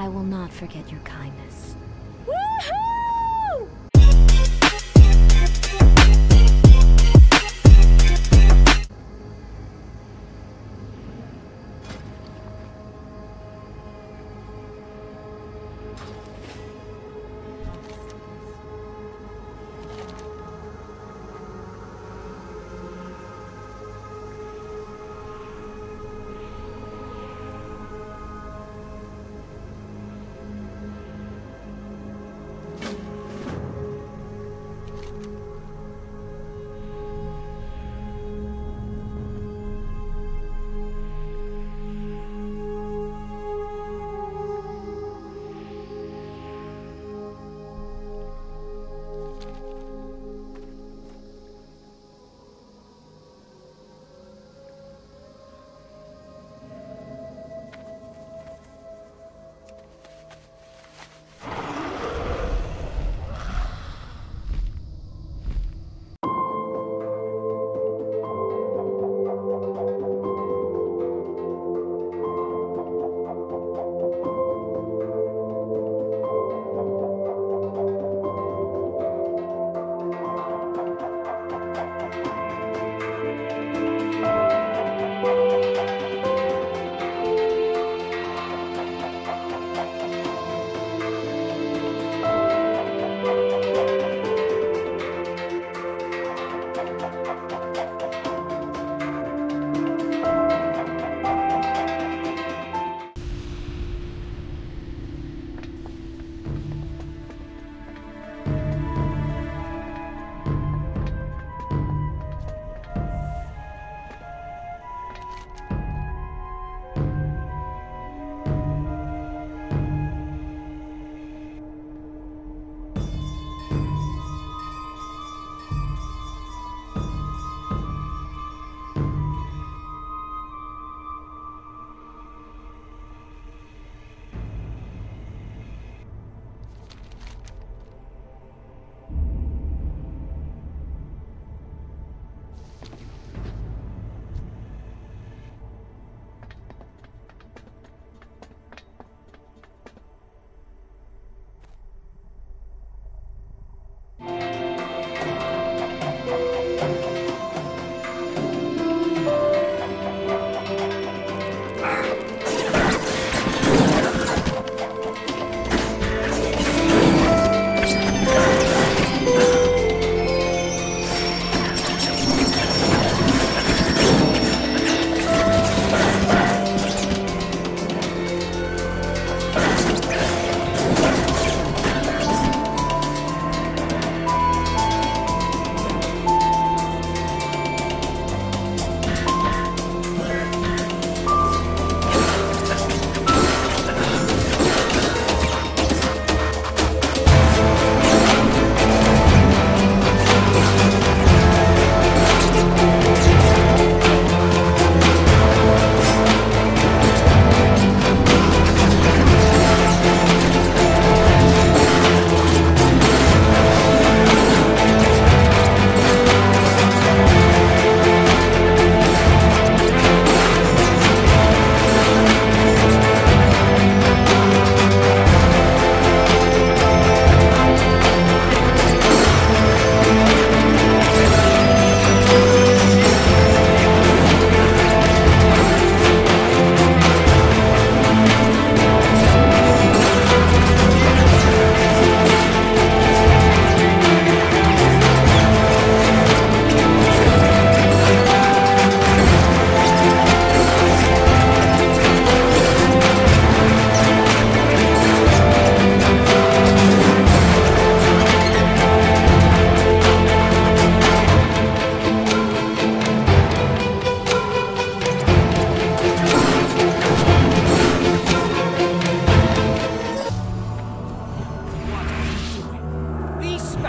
I will not forget your kindness.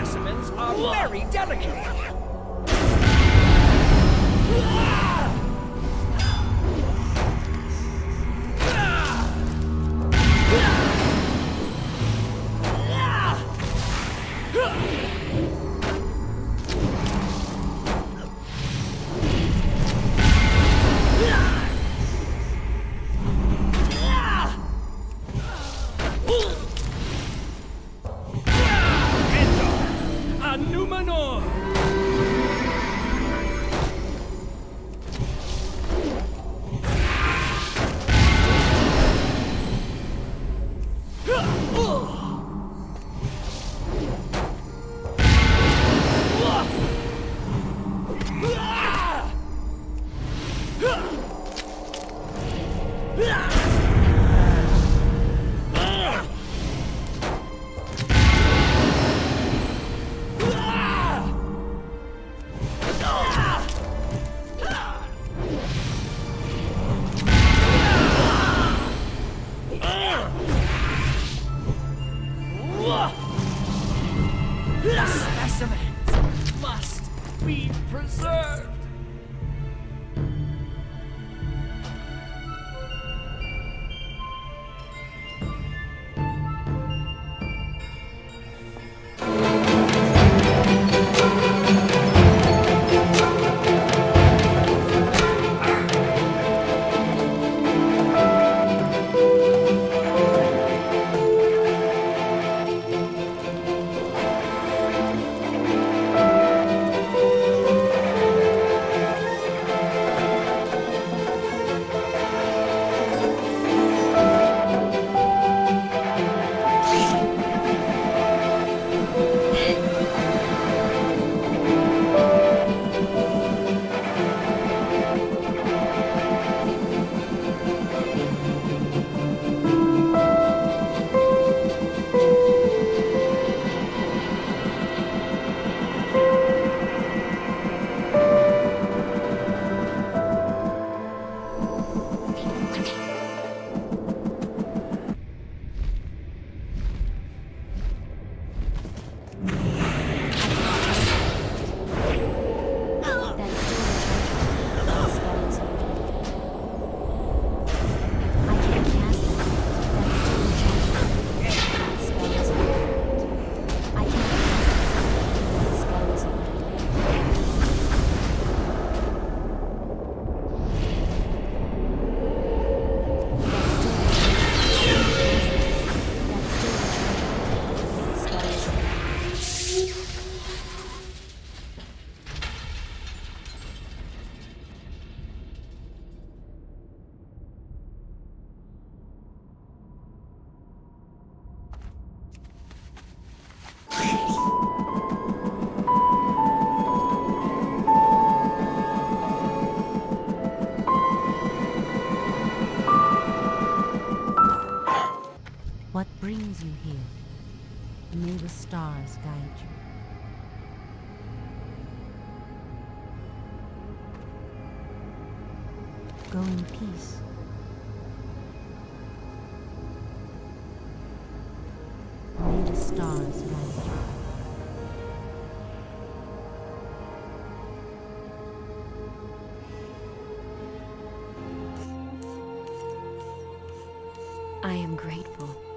specimens are very delicate. Specimens must be preserved. Brings you here. May the stars guide you. Go in peace. May the stars guide you. I am grateful.